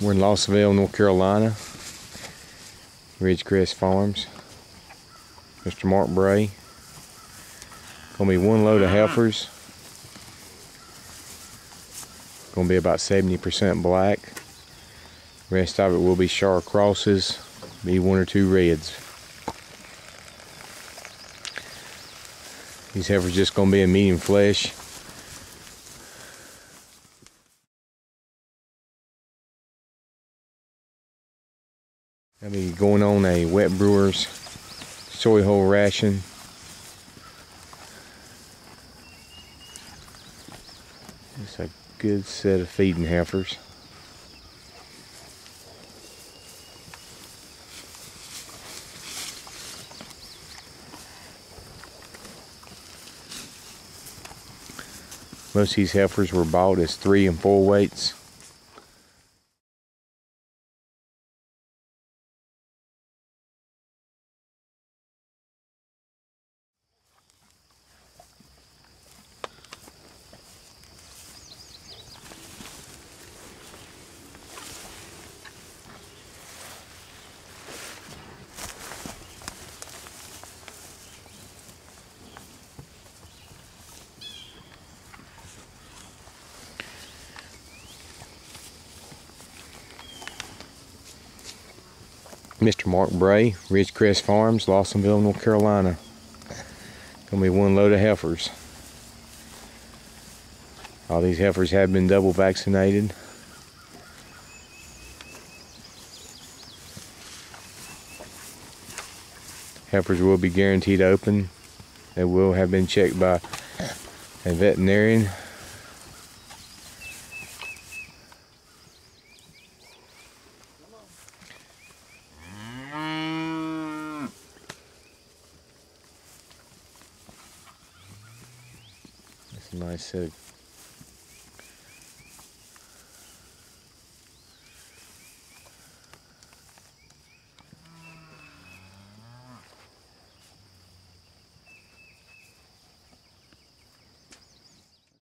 We're in Lawsonville, North Carolina. Ridgecrest Farms. Mr. Mark Bray. Gonna be one load of ah. heifers. Gonna be about 70% black. Rest of it will be Char crosses. Be one or two reds. These heifers just gonna be a medium flesh. I'll be going on a wet brewer's soy hull ration. It's a good set of feeding heifers. Most of these heifers were bought as three and four weights. Mr. Mark Bray, Ridgecrest Farms, Lawsonville, North Carolina. Gonna be one load of heifers. All these heifers have been double vaccinated. Heifers will be guaranteed open. They will have been checked by a veterinarian. Nice of